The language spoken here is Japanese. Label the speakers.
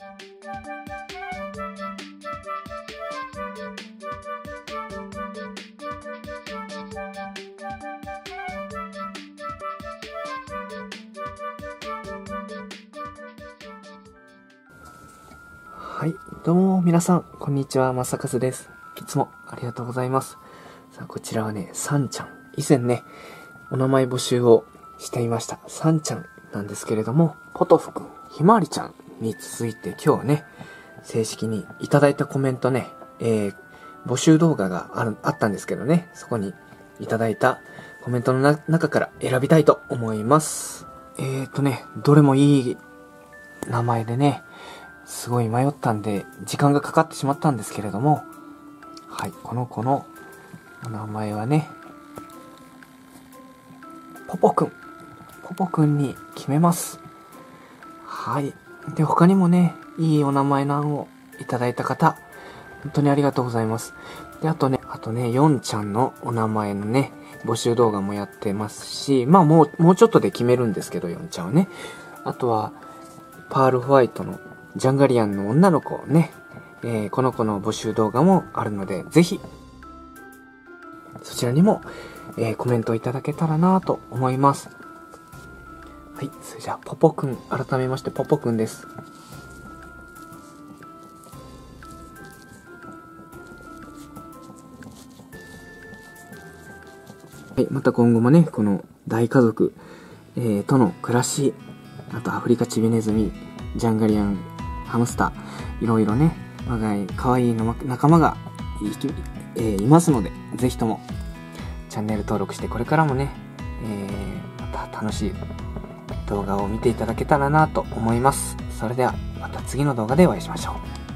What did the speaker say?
Speaker 1: はい。どうも、皆さん、こんにちは、まさかずです。いつもありがとうございます。さあ、こちらはね、さんちゃん。以前ね、お名前募集をしていました。さんちゃんなんですけれども、ポトフくん、ひまわりちゃんに続いて今日はね、正式にいただいたコメントね、えー、募集動画がある、あったんですけどね、そこにいただいたコメントの中から選びたいと思います。えーとね、どれもいい名前でね、すごい迷ったんで、時間がかかってしまったんですけれども、はい、この子のお名前はね、ポポくん。ポポくんに決めます。はい。で、他にもね、いいお名前なんをいただいた方、本当にありがとうございます。で、あとね、あとね、ヨンちゃんのお名前のね、募集動画もやってますし、まあもう、もうちょっとで決めるんですけど、ヨンちゃんはね。あとは、パールホワイトのジャンガリアンの女の子をね、えー、この子の募集動画もあるので、ぜひ、そちらにも、えー、コメントいただけたらなと思います。はい、それじゃあ、ポポくん、改めましてポポくんです。はい、また今後もね、この大家族、えー、との暮らし、あとアフリカチビネズミ、ジャンガリアンハムスター、いろいろね、我が家可愛いの仲間がい,、えー、いますので、ぜひともチャンネル登録してこれからもね、えー、また楽しい動画を見ていただけたらなと思います。それではまた次の動画でお会いしましょう。